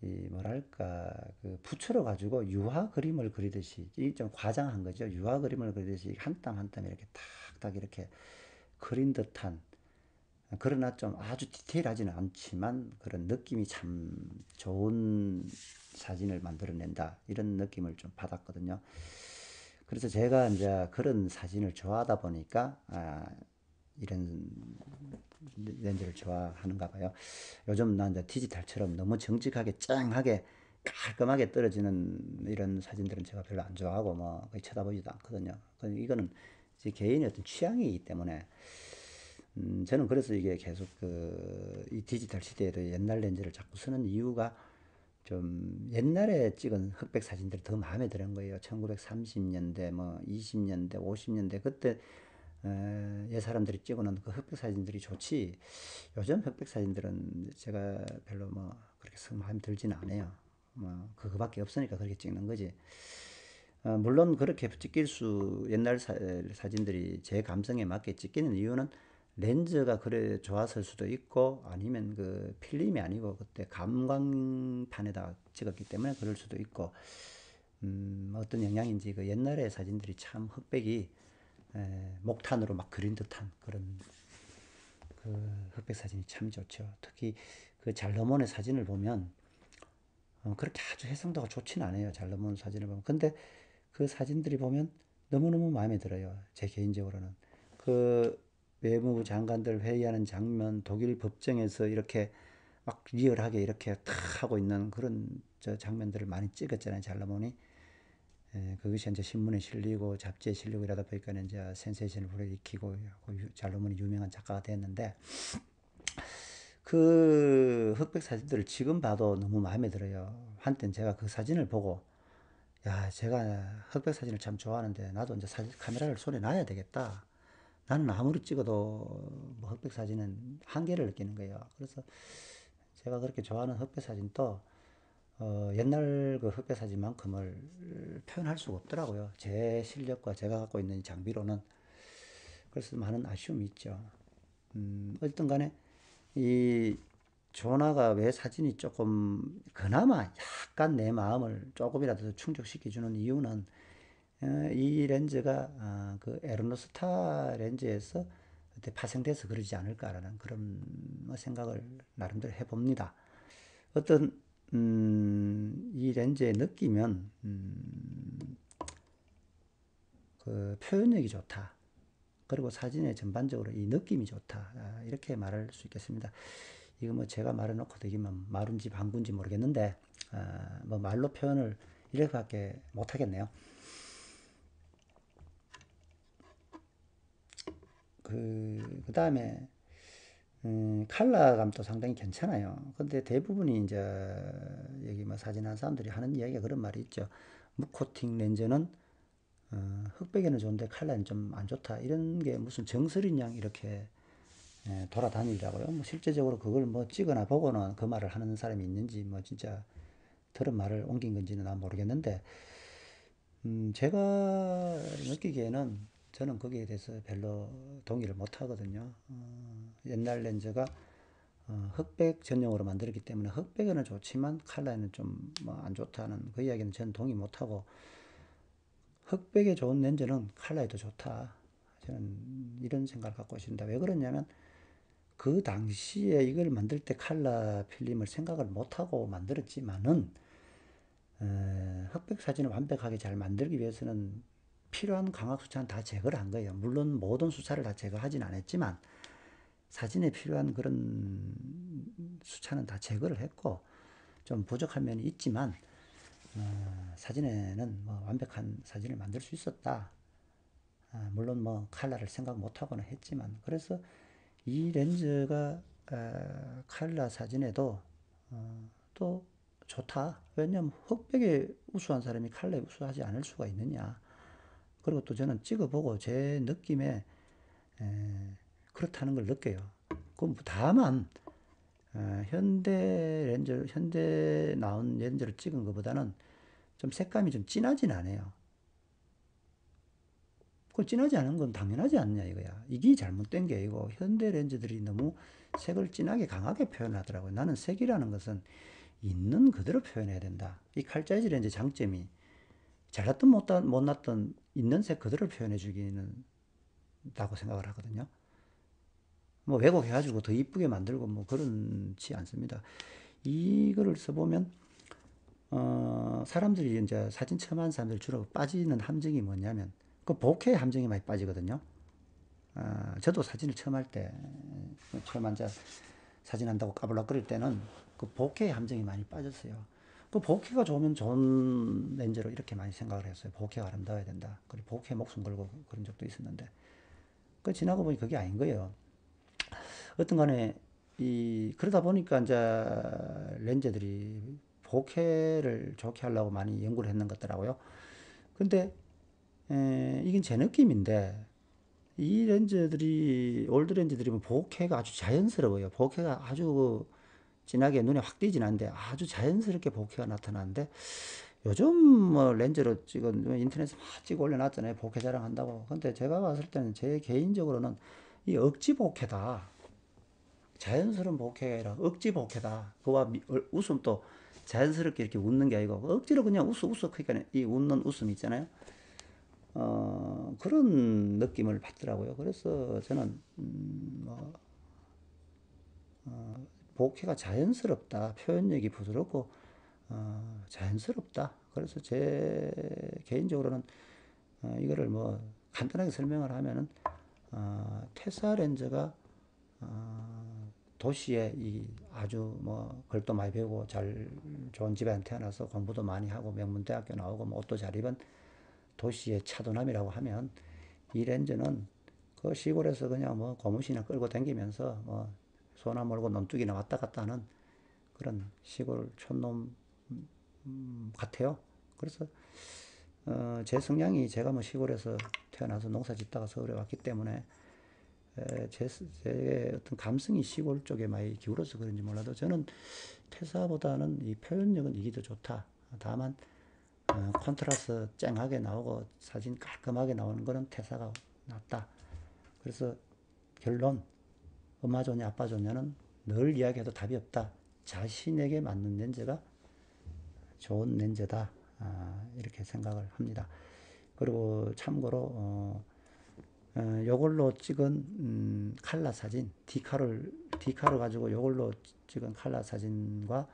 이 뭐랄까 그 붓으로 가지고 유화 그림을 그리듯이 이좀 과장한 거죠. 유화 그림을 그리듯이 한 땀 한 땀 이렇게 탁 탁 이렇게 그린 듯한 그러나 좀 아주 디테일하지는 않지만 그런 느낌이 참 좋은 사진을 만들어낸다 이런 느낌을 좀 받았거든요. 그래서 제가 이제 그런 사진을 좋아하다 보니까 아, 이런 렌즈를 좋아하는가 봐요. 요즘 난 이제 디지털처럼 너무 정직하게 쨍하게 깔끔하게 떨어지는 이런 사진들은 제가 별로 안 좋아하고 뭐 거의 쳐다보지도 않거든요. 이거는 제 개인의 어떤 취향이기 때문에 음, 저는 그래서 이게 계속 그 이 디지털 시대에도 옛날 렌즈를 자꾸 쓰는 이유가 좀 옛날에 찍은 흑백 사진들이 더 마음에 드는 거예요. 1930년대, 뭐 20년대, 50년대 그때 옛 사람들이 찍어놓은 그 흑백 사진들이 좋지. 요즘 흑백 사진들은 제가 별로 뭐 그렇게 마음에 들지는 않아요. 뭐 그거밖에 없으니까 그렇게 찍는 거지. 어, 물론 그렇게 찍힐 수 옛날 사, 사진들이 제 감성에 맞게 찍히는 이유는 렌즈가 그래 좋았을 수도 있고 아니면 그 필름이 아니고 그때 감광판에다 찍었기 때문에 그럴 수도 있고 음, 어떤 영향인지 그 옛날의 사진들이 참 흑백이 에, 목탄으로 막 그린 듯한 그런 그 흑백 사진이 참 좋죠. 특히 그 잘러몬의 사진을 보면 어, 그렇게 아주 해상도가 좋지는 않아요. 잘러몬 사진을 보면. 근데 그 사진들이 보면 너무너무 마음에 들어요. 제 개인적으로는. 그 외무부 장관들 회의하는 장면, 독일 법정에서 이렇게 막 리얼하게 이렇게 탁 하고 있는 그런 저 장면들을 많이 찍었잖아요, 잘라몬이. 예, 그것이 이제 신문에 실리고 잡지에 실리고 이러다 보니까 이제 센세이션을 불어일으키고 잘라몬이 유명한 작가가 됐는데 그 흑백 사진들을 지금 봐도 너무 마음에 들어요. 한땐 제가 그 사진을 보고 야, 제가 흑백 사진을 참 좋아하는데 나도 이제 사진 카메라를 손에 놔야 되겠다. 나는 아무리 찍어도 뭐 흑백 사진은 한계를 느끼는 거예요. 그래서 제가 그렇게 좋아하는 흑백 사진도 어, 옛날 그 흑백 사진만큼을 표현할 수가 없더라고요. 제 실력과 제가 갖고 있는 장비로는 그래서 많은 아쉬움이 있죠. 음, 어쨌든 간에 이 조나가 왜 사진이 조금 그나마 약간 내 마음을 조금이라도 충족시켜주는 이유는 어, 이 렌즈가 아, 그 에르노스타 렌즈에서 파생돼서 그러지 않을까라는 그런 뭐 생각을 나름대로 해봅니다. 어떤 음, 이 렌즈에 느끼면 음, 그 표현력이 좋다. 그리고 사진에 전반적으로 이 느낌이 좋다. 아, 이렇게 말할 수 있겠습니다. 이거 뭐 제가 말해놓고 되기만 말인지 방구인지 모르겠는데 아, 뭐 말로 표현을 이렇게밖에 못하겠네요. 그, 그 다음에, 음, 컬러감도 상당히 괜찮아요. 근데 대부분이 이제, 여기 뭐 사진 한 사람들이 하는 이야기가 그런 말이 있죠. 무코팅 렌즈는, 어, 흑백에는 좋은데 컬러는 좀 안 좋다. 이런 게 무슨 정설인 양 이렇게 예, 돌아다니더라고요. 뭐 실제적으로 그걸 뭐 찍거나 보거나 그 말을 하는 사람이 있는지 뭐 진짜 들은 말을 옮긴 건지는 난 모르겠는데, 음, 제가 느끼기에는 저는 거기에 대해서 별로 동의를 못 하거든요. 어, 옛날 렌즈가 어, 흑백 전용으로 만들었기 때문에 흑백에는 좋지만 칼라에는 좀뭐안 좋다는 그 이야기는 저는 동의 못 하고 흑백에 좋은 렌즈는 칼라에도 좋다. 저는 이런 생각을 갖고 있습니다. 왜 그러냐면 그 당시에 이걸 만들 때 칼라 필름을 생각을 못하고 만들었지만은 에, 흑백 사진을 완벽하게 잘 만들기 위해서는 필요한 광학 수차는 다 제거를 한 거예요. 물론 모든 수차를 다 제거하진 않았지만 사진에 필요한 그런 수차는 다 제거를 했고 좀 부족한 면이 있지만 어, 사진에는 뭐 완벽한 사진을 만들 수 있었다. 아, 물론 뭐 칼라를 생각 못하고는 했지만 그래서 이 렌즈가 아, 칼라 사진에도 어, 또 좋다. 왜냐하면 흑백에 우수한 사람이 칼라에 우수하지 않을 수가 있느냐. 그리고 또 저는 찍어보고 제 느낌에 에, 그렇다는 걸 느껴요. 그럼 다만 어, 현대 렌즈, 현대 나온 렌즈를 찍은 것보다는 좀 색감이 좀 진하진 않아요. 그 진하지 않은 건 당연하지 않냐 이거야. 이게 잘못된 게 이거 현대 렌즈들이 너무 색을 진하게 강하게 표현하더라고요. 나는 색이라는 것은 있는 그대로 표현해야 된다. 이 칼자이즈 렌즈 장점이 잘났든 못났든 있는 색 그대로 표현해 주기는 다고 생각을 하거든요. 뭐 왜곡해가지고 더 이쁘게 만들고 뭐 그렇지 않습니다. 이거를 써보면 어 사람들이 이제 사진 하는 사람들 주로 빠지는 함정이 뭐냐면 그 복해 함정이 많이 빠지거든요. 아, 저도 사진을 처음 할 때, 처음 앉아 사진 한다고 까불락거릴 때는 그 복해 함정이 많이 빠졌어요. 그 복해가 좋으면 좋은 렌즈로 이렇게 많이 생각을 했어요. 복해가 아름다워야 된다. 그리고 복해 목숨 걸고 그런 적도 있었는데. 그 지나고 보니 그게 아닌 거예요. 어떤 간에, 이, 그러다 보니까 이제 렌즈들이 복해를 좋게 하려고 많이 연구를 했는 것 같더라고요. 근데 에, 이건 제 느낌인데 이 렌즈들이 old 렌즈들이 bokeh가 아주 자연스러워요. bokeh가 아주 진하게 눈에 확 띄진 않는데 아주 자연스럽게 bokeh가 나타나는데 요즘 뭐 렌즈로 찍은 인터넷에 막 찍어 올려놨잖아요. bokeh 자랑한다고. 근데 제가 봤을 때는 제 개인적으로는 이 억지 bokeh다. 자연스러운 bokeh가 아니라 억지 bokeh다. 그와 미, 웃음도 자연스럽게 이렇게 웃는 게 아니고 억지로 그냥 웃어 웃어 그러니까 이 웃는 웃음 있잖아요. 어, 그런 느낌을 받더라고요. 그래서 저는, 음, 뭐, 어, 복해가 자연스럽다. 표현력이 부드럽고, 어, 자연스럽다. 그래서 제 개인적으로는, 어, 이거를 뭐, 간단하게 설명을 하면은, 어, 테사 렌즈가, 어, 도시에 이 아주 뭐, 글도 많이 배우고 잘 좋은 집에 태어나서 공부도 많이 하고 명문대학교 나오고 뭐 옷도 잘 입은 도시의 차도남이라고 하면 이 렌즈는 그 시골에서 그냥 뭐 고무신이나 끌고 다니면서 뭐 소나 몰고 논두기나 왔다 갔다 하는 그런 시골 촌놈 같아요. 그래서 어, 제 성향이 제가 뭐 시골에서 태어나서 농사 짓다가 서울에 왔기 때문에 에, 제, 제 어떤 감성이 시골 쪽에 많이 기울어서 그런지 몰라도 저는 테사보다는 이 표현력은 이게 더 좋다. 다만 어, contrast 쨍하게 나오고 사진 깔끔하게 나오는 거는 테사가 낫다. 그래서 결론 엄마 좋냐 아빠 좋냐는 늘 이야기해도 답이 없다. 자신에게 맞는 렌즈가 좋은 렌즈다. 아, 이렇게 생각을 합니다. 그리고 참고로 어, 어, 요걸로 찍은 음, 칼라 사진 디카를 디카를 가지고 요걸로 찍은 칼라 사진과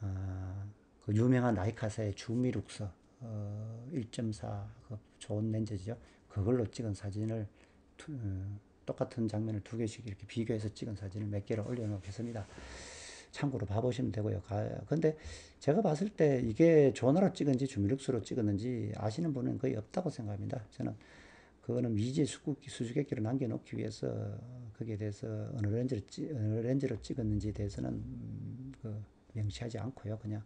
어, 그 유명한 라이카사의 주미룩서 어, 1.4 그 좋은 렌즈죠. 그걸로 찍은 사진을 두, 어, 똑같은 장면을 두 개씩 이렇게 비교해서 찍은 사진을 몇 개를 올려놓겠습니다. 참고로 봐보시면 되고요. 가, 근데 제가 봤을 때 이게 전화로 찍은지 주미룩스로 찍었는지 아시는 분은 거의 없다고 생각합니다. 저는 그거는 미지의 수수께끼를 남겨놓기 위해서 거기에 대해서 어느 렌즈로, 찍, 어느 렌즈로 찍었는지에 대해서는 음, 그 명시하지 않고요. 그냥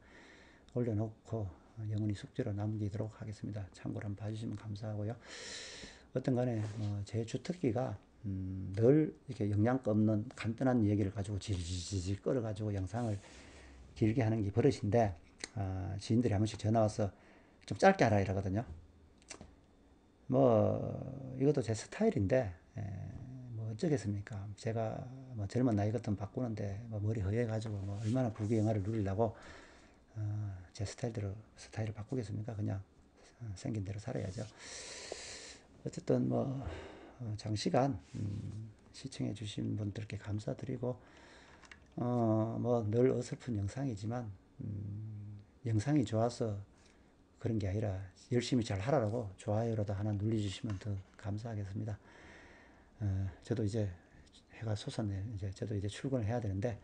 올려놓고 영원히 숙제로 남기도록 하겠습니다. 참고로 한번 봐주시면 감사하고요. 어떤 간에 뭐제 주특기가 음, 늘 이렇게 영양가 없는 간단한 얘기를 가지고 질질질 끌어가지고 영상을 길게 하는 게 버릇인데 아, 지인들이 한 번씩 전화 와서 좀 짧게 하라 이러거든요. 뭐 이것도 제 스타일인데 에, 뭐 어쩌겠습니까? 제가 뭐 젊은 나이 같은 바꾸는데 뭐 머리 허해가지고 뭐 얼마나 부귀영화를 누리려고 어, 제 스타일대로 스타일을 바꾸겠습니까? 그냥 어, 생긴 대로 살아야죠. 어쨌든 뭐 어, 장시간 음, 시청해 주신 분들께 감사드리고 어, 뭐 늘 어설픈 영상이지만 음, 영상이 좋아서 그런 게 아니라 열심히 잘 하라고 좋아요라도 하나 눌러주시면 더 감사하겠습니다. 어, 저도 이제 해가 솟았네. 이제 저도 이제 출근을 해야 되는데 어,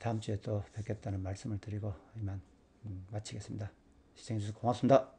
다음 주에 또 뵙겠다는 말씀을 드리고 이만 음, 마치겠습니다. 시청해주셔서 고맙습니다.